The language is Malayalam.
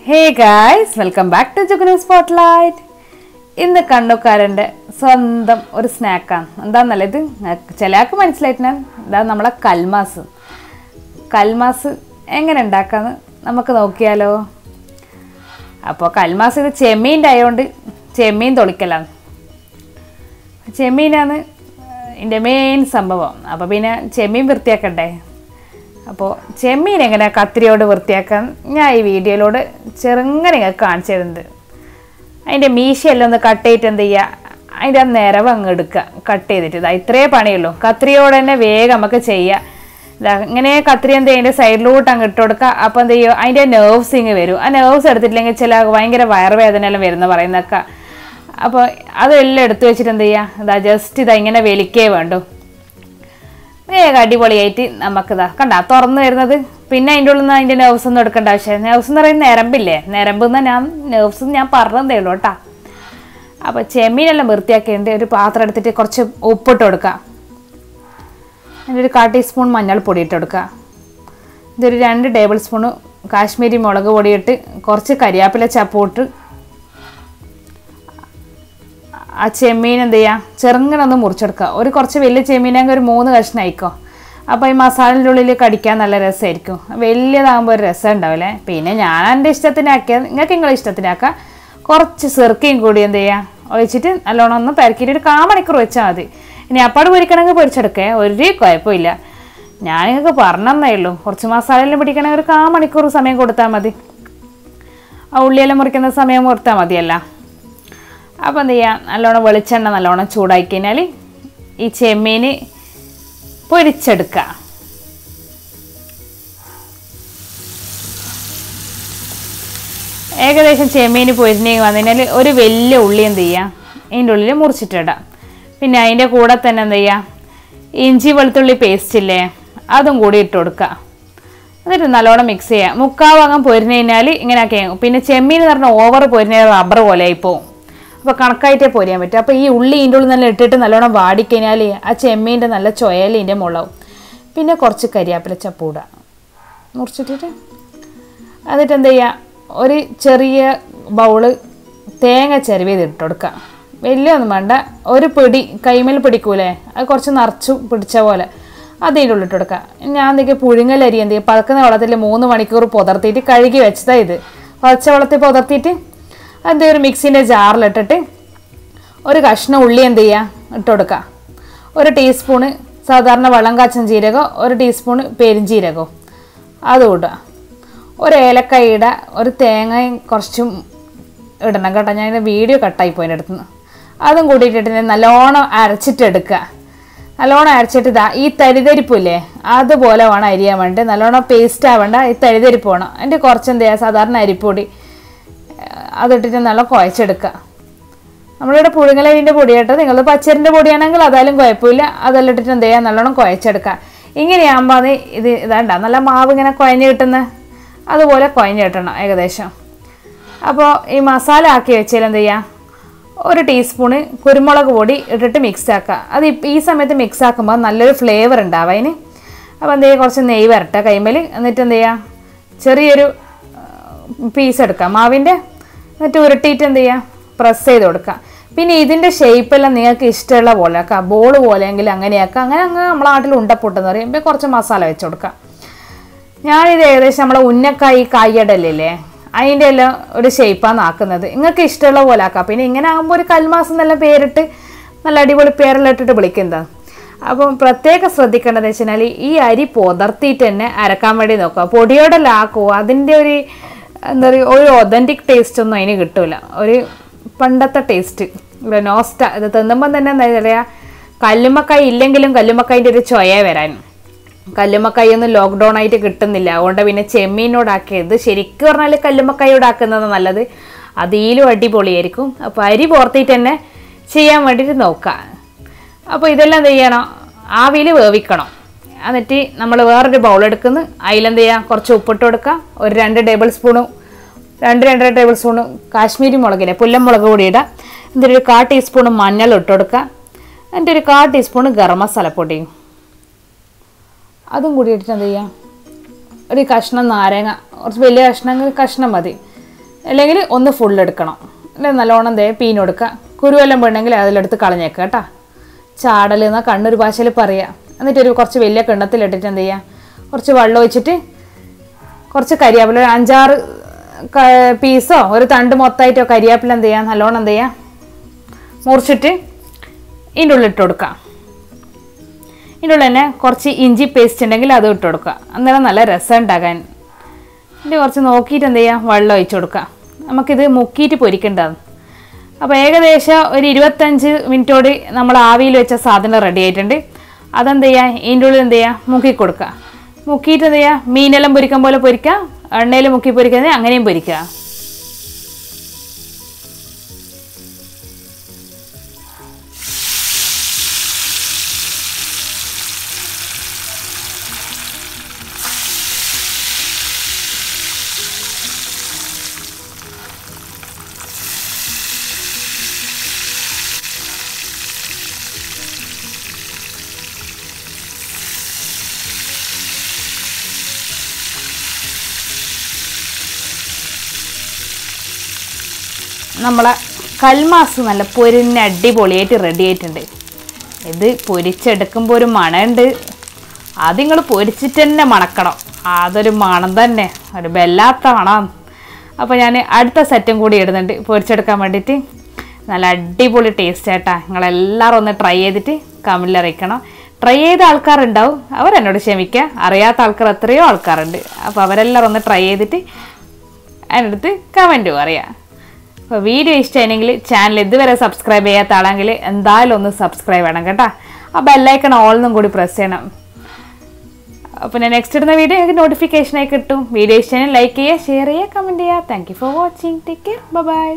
Hey guys welcome back to ജുഗന spot light ഇന്ന് കണ്ണുക്കാരന്റെ സ്വന്തം ഒരു സ്നാക്കാണ്. എന്താണെന്നല്ല ഇത്? ചിലയാൾക്ക് മനസ്സിലായിട്ടാണ് ഇതാ നമ്മളെ കൽമാസ്. കൽമാസ് എങ്ങനെ ഉണ്ടാക്കാന്ന് നമുക്ക് നോക്കിയാലോ? അപ്പോൾ കൽമാസ് ഇത് ചെമ്മീന്റെ ആയതുകൊണ്ട് ചെമ്മീൻ തൊളിക്കലാണ്. ചെമ്മീനാണ് ഇതിന്റെ മെയിൻ സംഭവം. അപ്പോൾ പിന്നെ ചെമ്മീൻ വൃത്തിയാക്കണ്ടേ? അപ്പോൾ ചെമ്മീൻ എങ്ങനെ കത്തിരിയോട് വൃത്തിയാക്കാൻ ഞാൻ ഈ വീഡിയോയിലോട് ചെറുങ്ങനെ കാണിച്ചു തരുന്നത് അതിന്റെ മീശയെല്ലാം ഒന്ന് കട്ട് ചെയ്തിട്ട് എന്ത് ചെയ്യുക? അതിന്റെ ആ നിരവ് അങ്ങ് എടുക്കുക. കട്ട് ചെയ്തിട്ട്. ഇതാ ഇത്രേ പണിയുള്ളൂ. കത്രിയോടെ തന്നെ വേഗം നമുക്ക് ചെയ്യാം ഇതാ ഇങ്ങനെ കത്രി എന്ത് അതിന്റെ സൈഡിലോട്ട് അങ്ങ് ഇട്ട് കൊടുക്കുക. അപ്പോൾ എന്ത് ചെയ്യുക? അതിന്റെ നെർവ്സ് ഇങ്ങ് വരും. ആ നെർവ്സ് എടുത്തിട്ടില്ലെങ്കിൽ ചില ഭയങ്കര വയറുവേദന എല്ലാം വരുന്ന പറയുന്നൊക്കെ അപ്പോൾ അതെല്ലാം എടുത്തു വെച്ചിട്ട് എന്ത് ചെയ്യുക? ഇതാ ജസ്റ്റ് ഇതാ ഇങ്ങനെ വലിക്കേ വേണ്ടു. വേഗം അടിപൊളിയായിട്ട് നമുക്കിതാ കണ്ട തുറന്നു വരുന്നത്. പിന്നെ അതിന്റെ ഉള്ളിൽ നിന്ന് അതിന്റെ നെർവ്സ് ഒന്നും എടുക്കേണ്ട ആവശ്യം നെർവ്സ് എന്ന് പറയുന്നത് നിരമ്പില്ലേ നിരമ്പ് എന്ന് ഞാൻ നെർവ്സ് ഞാൻ പറഞ്ഞതേ ഉള്ളൂ കേട്ടോ. അപ്പോൾ ചെമ്മീനെല്ലാം വൃത്തിയാക്കിയിട്ട് ഒരു പാത്രം എടുത്തിട്ട് കുറച്ച് ഉപ്പിട്ട് കൊടുക്കുക അതിന്റെ ഒരു കാ ടീസ്പൂൺ മഞ്ഞൾപ്പൊടി ഇട്ട് കൊടുക്കുക ഇതൊരു രണ്ട് ടേബിൾ സ്പൂൺ കാശ്മീരി മുളക് പൊടിയിട്ട് കുറച്ച് കരിയാപ്പില ചപ്പൂട്ട് ആ ചെമ്മീൻ എന്ത് ചെയ്യുക ചെറുങ്ങനെ ഒന്ന് മുറിച്ചെടുക്കുക. ഒരു കുറച്ച് വലിയ ചെമ്മീനെങ്കിൽ ഒരു മൂന്ന് കഷ്ണം ആയിക്കോ. അപ്പോൾ ഈ മസാലന്റെ ഉള്ളിൽ കടിക്കാൻ നല്ല രസമായിരിക്കും. വലിയതാകുമ്പോൾ ഒരു രസം ഉണ്ടാവില്ലേ? പിന്നെ ഞാൻ എന്റെ ഇഷ്ടത്തിനാക്കിയത് നിങ്ങൾക്ക് നിങ്ങളെ ഇഷ്ടത്തിനാക്കാം. കുറച്ച് സെറുക്കയും കൂടി എന്ത് ചെയ്യുക ഒഴിച്ചിട്ട് നല്ലോണം ഒന്ന് പരക്കിയിട്ട് ഒരു കാമണിക്കൂർ വെച്ചാൽ മതി. ഇനി അപ്പാട് പൊരിക്കണമെങ്കിൽ പൊരിച്ചെടുക്കേ. ഒരു കുഴപ്പമില്ല. ഞാൻ നിങ്ങൾക്ക് പറഞ്ഞതന്നേ ഉള്ളൂ. കുറച്ച് മസാലയെല്ലാം പിടിക്കണമെങ്കിൽ ഒരു കാമണിക്കൂർ സമയം കൊടുത്താൽ മതി. ആ ഉള്ളിയെല്ലാം മുറിക്കുന്ന സമയം മുറിത്താൽ മതിയല്ല. അപ്പോൾ എന്ത് ചെയ്യുക നല്ലോണം വെളിച്ചെണ്ണ നല്ലോണം ചൂടാക്കി കഴിഞ്ഞാൽ ഈ ചെമ്മീൻ പൊരിച്ചെടുക്കുക ഏകദേശം ചെമ്മീൻ പൊരിഞ്ഞ് വന്നു കഴിഞ്ഞാൽ ഒരു വലിയ ഉള്ളി എന്ത് ചെയ്യുക അതിന്റെ ഉള്ളിൽ മുറിച്ചിട്ടിടാം. പിന്നെ അതിന്റെ കൂടെ തന്നെ എന്ത് ചെയ്യുക ഇഞ്ചി വെളുത്തുള്ളി പേസ്റ്റ് ഇല്ലേ അതും കൂടി ഇട്ട് കൊടുക്കുക. എന്നിട്ട് നല്ലോണം മിക്സ് ചെയ്യുക മുക്കാൽ ഭാഗം പൊരിഞ്ഞ് കഴിഞ്ഞാൽ ഇങ്ങനെ പിന്നെ ചെമ്മീൻ എന്ന് പറഞ്ഞാൽ ഓവർ പൊരിഞ്ഞ റബ്ബർ പോലെ ആയിപ്പോവും അപ്പോൾ കണക്കായിട്ടേ പൊരിയാൻ പറ്റും. അപ്പോൾ ഈ ഉള്ളി ഇതിന്റെ ഉള്ളിൽ നല്ല ഇട്ടിട്ട് നല്ലോണം വാടിക്കഴിഞ്ഞാൽ ആ ചെമ്മീന്റെ നല്ല ചുയൽ ഇതിന്റെ മുളകും പിന്നെ കുറച്ച് കരിയാപ്പില ചപ്പൂട മുറിച്ചിട്ടിട്ട് എന്നിട്ട് എന്ത് ചെയ്യുക ഒരു ചെറിയ ബൗൾ തേങ്ങ ചെരുവിയത് ഇട്ട് കൊടുക്കുക വലിയൊന്നും വേണ്ട. ഒരു പിടി കൈമേൽ പിടിക്കൂലേ? അത് കുറച്ച് നിറച്ചു പിടിച്ച പോലെ. അത് ഇതിന്റെ ഉള്ളിട്ട് കൊടുക്കുക ഞാൻ എന്തെങ്കിലും പുഴുങ്ങലരി എന്ത് ചെയ്യും പഴക്കുന്ന വെള്ളത്തിൽ മൂന്ന് മണിക്കൂർ പുതർത്തിയിട്ട് കഴുകി വെച്ചതാണ് ഇത്. പച്ച വെള്ളത്തിൽ പുതർത്തിയിട്ട് അത് ഒരു മിക്സിന്റെ ജാറിലിട്ടിട്ട് ഒരു കഷ്ണം ഉള്ളി എന്ത് ചെയ്യുക ഇട്ട് കൊടുക്കുക ഒരു ടീസ്പൂണ് സാധാരണ വെള്ളം കാച്ചൻ ജീരകം ഒരു ടീസ്പൂണ് പെരിഞ്ജീരകവും അതും ഇടുക. ഒരു ഏലക്കായിട ഒരു തേങ്ങയും കുറച്ചും ഇടണം കേട്ടോ. ഞാൻ വീഡിയോ കട്ടായി പോയിന്റെ അടുത്തുനിന്ന് അതും കൂട്ടിയിട്ടിട്ട് നല്ലോണം അരച്ചിട്ടെടുക്കുക നല്ലോണം അരച്ചിട്ട് ഇതാ ഈ തരിതരിപ്പില്ലേ അതുപോലെ വേണം അരിയാൻ വേണ്ടി. നല്ലോണം പേസ്റ്റ് ആവേണ്ട ഈ തരിതരിപ്പ് വേണം. അതിന്റെ കുറച്ച് എന്ത് ചെയ്യുക സാധാരണ അരിപ്പൊടി അതിട്ടിട്ട് നല്ല കുഴച്ചെടുക്കുക നമ്മളിവിടെ പുഴുങ്ങലരിന്റെ പൊടി കേട്ടോ. നിങ്ങൾ പച്ചരിന്റെ പൊടിയാണെങ്കിൽ അതായാലും കുഴപ്പമില്ല. അതെല്ലാം ഇട്ടിട്ട് എന്ത് ചെയ്യുക നല്ലോണം കുഴച്ചെടുക്കുക ഇങ്ങനെയാകുമ്പോൾ അത് ഇത് ഇതാണ്ട. നല്ല മാവ് ഇങ്ങനെ കുഴഞ്ഞ് കിട്ടുന്ന അതുപോലെ കുഴഞ്ഞ് കിട്ടണം ഏകദേശം. അപ്പോൾ ഈ മസാല ആക്കി വെച്ചാൽ എന്ത് ചെയ്യുക ഒരു ടീസ്പൂണ് കുരുമുളക് പൊടി ഇട്ടിട്ട് മിക്സ് ആക്കുക അത് ഈ സമയത്ത് മിക്സ് ആക്കുമ്പോൾ നല്ലൊരു ഫ്ലേവർ ഉണ്ടാവും അതിന് അപ്പോൾ എന്ത് ചെയ്യുക കുറച്ച് നെയ്യ് വരട്ടെ കൈമേൽ എന്നിട്ട് എന്ത് ചെയ്യുക ചെറിയൊരു പീസ് എടുക്കുക മാവിന്റെ എന്നിട്ട് ഉരുട്ടിയിട്ട് എന്ത് ചെയ്യുക പ്രസ് ചെയ്ത് കൊടുക്കുക. പിന്നെ ഇതിന്റെ ഷേപ്പെല്ലാം നിങ്ങൾക്ക് ഇഷ്ടമുള്ള പോലെ ആക്കാം. ബോൾ പോലെയെങ്കിൽ അങ്ങനെയാക്കാം അങ്ങനെ അങ്ങ് നമ്മളെ നാട്ടിൽ ഉണ്ടപ്പൊട്ടെന്ന് പറയുമ്പോൾ കുറച്ച് മസാല വെച്ച് കൊടുക്കാം ഞാനിത് ഏകദേശം നമ്മളെ ഉന്നക്കായി കായ്യടല്ലേ അതിന്റെ എല്ലാം ഒരു ഷേപ്പാണ് ആക്കുന്നത്. നിങ്ങൾക്ക് ഇഷ്ടമുള്ള പോലെ ആക്കാം. പിന്നെ ഇങ്ങനെ ആകുമ്പോൾ ഒരു കൽമാസം നല്ല പേരിട്ട് നല്ല അടിപൊളി പേരെല്ലാം ഇട്ടിട്ട് വിളിക്കുന്നത് അപ്പം പ്രത്യേകം ശ്രദ്ധിക്കേണ്ടത് വെച്ചാൽ ഈ അരി പൊതർത്തിയിട്ട് തന്നെ അരക്കാൻ വേണ്ടി നോക്കുക. പൊടിയോടെല്ലാം ആക്കുമോ അതിന്റെ ഒരു എന്താ പറയുക ഒരു ഒതന്റിക് ടേസ്റ്റ് ഒന്നും അതിന് കിട്ടില്ല ഒരു പണ്ടത്തെ ടേസ്റ്റ് ഇവിടെ നോസ്റ്റ ഇത് തിന്നുമ്പം തന്നെ എന്താ പറയുക കല്ലുമ്മക്കായി ഇല്ലെങ്കിലും കല്ലുമ്മക്കായിന്റെ ഒരു ചൊയ വരാൻ. കല്ലുമ്മക്കായൊന്നും ലോക്ക്ഡൗൺ ആയിട്ട് കിട്ടുന്നില്ല. അതുകൊണ്ട് പിന്നെ ചെമ്മീനോടാക്കിയത് ശരിക്കും പറഞ്ഞാൽ കല്ലുമ്മക്കായോടാക്കുന്നത് നല്ലത്. അതിലും അടിപൊളിയായിരിക്കും. അപ്പോൾ അരി പുറത്തിട്ട് തന്നെ ചെയ്യാൻ വേണ്ടിയിട്ട് നോക്കുക. അപ്പോൾ ഇതെല്ലാം ചെയ്യണം? ആവിയിൽ വേവിക്കണം. എന്നിട്ട് നമ്മൾ വേറൊരു ബൗൾ എടുക്കുന്നു. അതിലെന്ത് ചെയ്യുക കുറച്ച് ഉപ്പിട്ട് കൊടുക്കുക. ഒരു രണ്ട് ടേബിൾ സ്പൂണും രണ്ട് രണ്ടര ടേബിൾ സ്പൂണ് കാശ്മീരി മുളകില്ലേ പുല്ലൻ മുളക് പൊടി ഇടുക. എന്നിട്ട് ഒരു കാ ടീസ്പൂണ് മഞ്ഞൾ ഇട്ട് കൊടുക്കുക. എന്നിട്ട് ഒരു കാ ടീസ്പൂണ് ഗരം മസാല മസാലപ്പൊടിയും അതും കൂടി ഇട്ടിട്ട് എന്ത് ചെയ്യുക ഒരു കഷ്ണം നാരങ്ങ കുറച്ച് വലിയ കഷ്ണം കഷ്ണം മതി. അല്ലെങ്കിൽ ഒന്ന് ഫുൾ എടുക്കണം. അല്ലെങ്കിൽ നല്ലോണം ദേ പീഞ്ഞെടുക്കുക കുരുവെല്ലാം വേണമെങ്കിൽ അതിലെടുത്ത് കളഞ്ഞേക്കുക കേട്ടോ. ചാടൽ എന്നാൽ കണ്ണൊരു ഭാഷയിൽ പറയാം. എന്നിട്ടൊരു കുറച്ച് വലിയ കിണ്ണത്തിലിട്ടിട്ട് എന്ത് ചെയ്യുക കുറച്ച് വെള്ളം ഒഴിച്ചിട്ട് കുറച്ച് കരിയാപ്പില ഒരു അഞ്ചാറ് പീസോ ഒരു തണ്ട് മൊത്തമായിട്ടോ കരിയാപ്പില എന്ത് ചെയ്യുക നല്ലോണം എന്ത് ചെയ്യുക മുറിച്ചിട്ട് ഇതിന്റെ ഉള്ളിൽ ഇട്ട് കൊടുക്കുക. ഇതിന്റെ ഉള്ളിൽ തന്നെ കുറച്ച് ഇഞ്ചി പേസ്റ്റ് ഉണ്ടെങ്കിൽ അത് ഇട്ട് കൊടുക്കുക. അന്നേരം നല്ല രസം ഉണ്ടാകാൻ. ഇതിന്റെ കുറച്ച് നോക്കിയിട്ട് എന്ത് ചെയ്യുക വെള്ളം ഒഴിച്ച് കൊടുക്കുക. നമുക്കിത് മുക്കിയിട്ട് പൊരിക്കേണ്ടതാണ്. അപ്പോൾ ഏകദേശം ഒരു ഇരുപത്തഞ്ച് മിനിറ്റോട് നമ്മൾ ആവിയിൽ വെച്ച സാധനം റെഡി ആയിട്ടുണ്ട്. അതെന്ത് ചെയ്യുക ഇതിന്റെ ഉള്ളിൽ എന്ത് ചെയ്യുക മുക്കി കൊടുക്കുക മുക്കിയിട്ട് എന്ത് ചെയ്യുക മീനെല്ലാം പൊരിക്കാൻ പോലെ പൊരിക്കുക എണ്ണയിൽ മുക്കി പൊരിക്കുന്നത് അങ്ങനെയും പൊരിക്കുക നമ്മളെ കൽമാസ് നല്ല പൊരിഞ്ഞ അടിപൊളിയായിട്ട് റെഡി ആയിട്ടുണ്ട്. ഇത് പൊരിച്ചെടുക്കുമ്പോൾ ഒരു മണമുണ്ട് അത് നിങ്ങൾ പൊരിച്ചിട്ട് തന്നെ മണക്കണം. അതൊരു മണം തന്നെ. ഒരു വല്ലാത്ത മണം. അപ്പോൾ ഞാൻ അടുത്ത സെറ്റും കൂടി ഇടുന്നുണ്ട്. പൊരിച്ചെടുക്കാൻ വേണ്ടിയിട്ട്. നല്ല അടിപൊളി ടേസ്റ്റ് ആയിട്ടാ നിങ്ങളെല്ലാവരും ഒന്ന് ട്രൈ ചെയ്തിട്ട് കമ്മിൽ അറിയിക്കണം. ട്രൈ ചെയ്ത ആൾക്കാരുണ്ടാവും. അവരെന്നോട് ക്ഷമിക്കുക അറിയാത്ത ആൾക്കാർ എത്രയോ ആൾക്കാരുണ്ട്. അപ്പോൾ അവരെല്ലാവരും ഒന്ന് ട്രൈ ചെയ്തിട്ട് അതിനടുത്ത് കമന്റ് പറയാം. അപ്പോൾ വീഡിയോ ഇഷ്ടമായിരുന്നെങ്കിൽ ചാനൽ ഇതുവരെ സബ്സ്ക്രൈബ് ചെയ്യാത്ത ആളെങ്കിൽ എന്തായാലും ഒന്ന് സബ്സ്ക്രൈബ് ചെയ്യണം കേട്ടോ. ആ ബെല്ലൈക്കൺ ഓൾന്നും കൂടി പ്രസ് ചെയ്യണം. അപ്പോൾ ഞാൻ നെക്സ്റ്റ് ഇടുന്ന വീഡിയോ എനിക്ക് നോട്ടിഫിക്കേഷനായി കിട്ടും. വീഡിയോ ഇഷ്ടമാണെങ്കിൽ ലൈക്ക് ചെയ്യുക ഷെയർ ചെയ്യുക കമന്റ് ചെയ്യുക. Thank you for watching take care bye